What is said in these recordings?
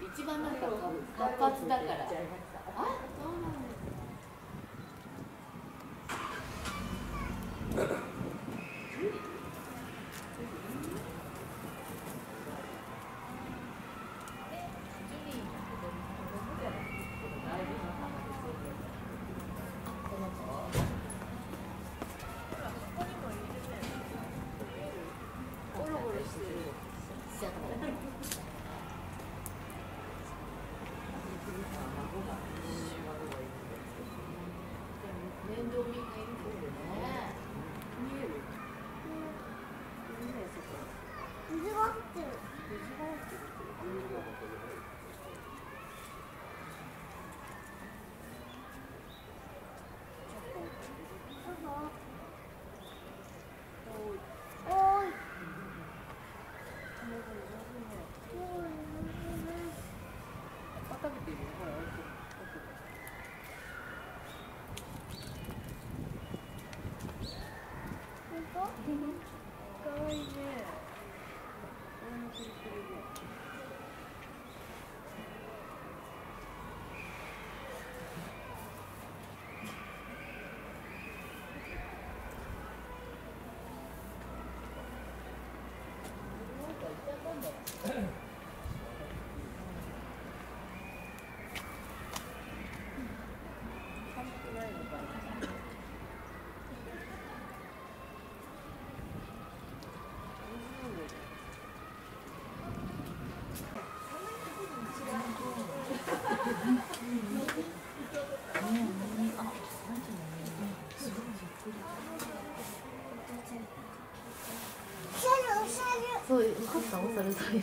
一番なんか活発だから。あそうなんです Yeah. 我当医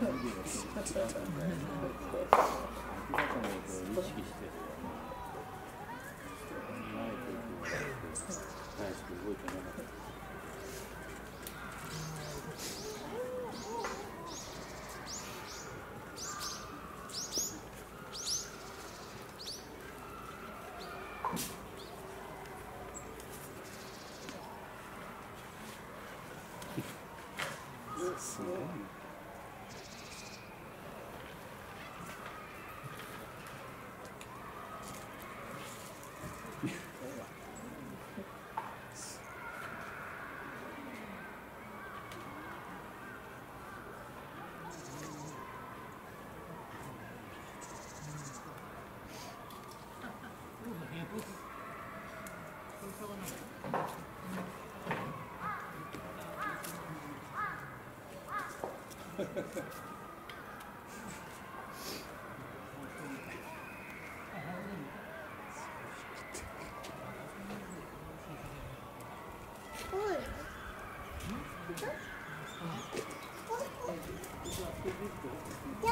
意識してるから、前というか、大して動いてなかったですね。Я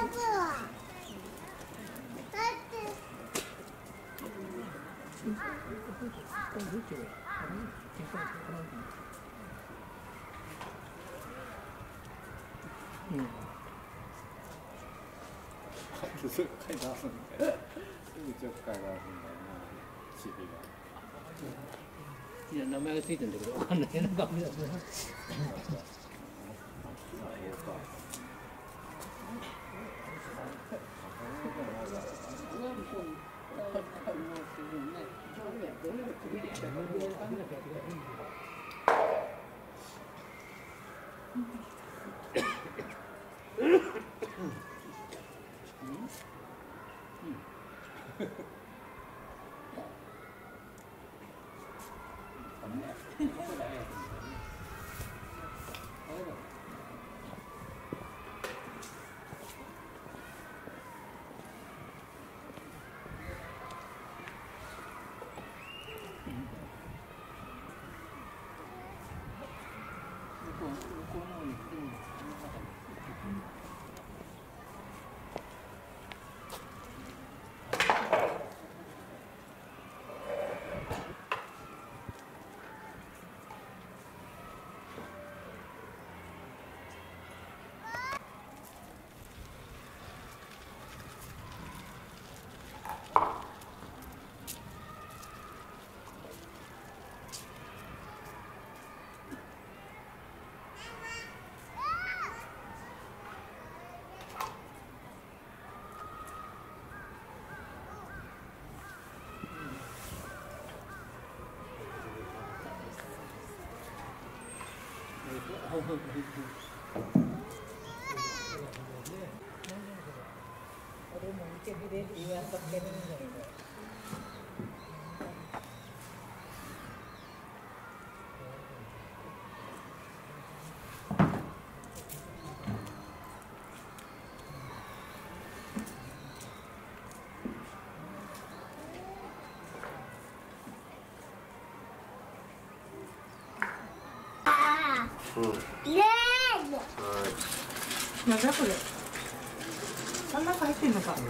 была. Скажите, 但是すぐ買い出すん。だよすぐちょっかい出すん。だよなチビがいや名前がついてん。だけどわかん。ないなダメだな。んか見たあええかねなんだこれ。そんな入ってんのか。青い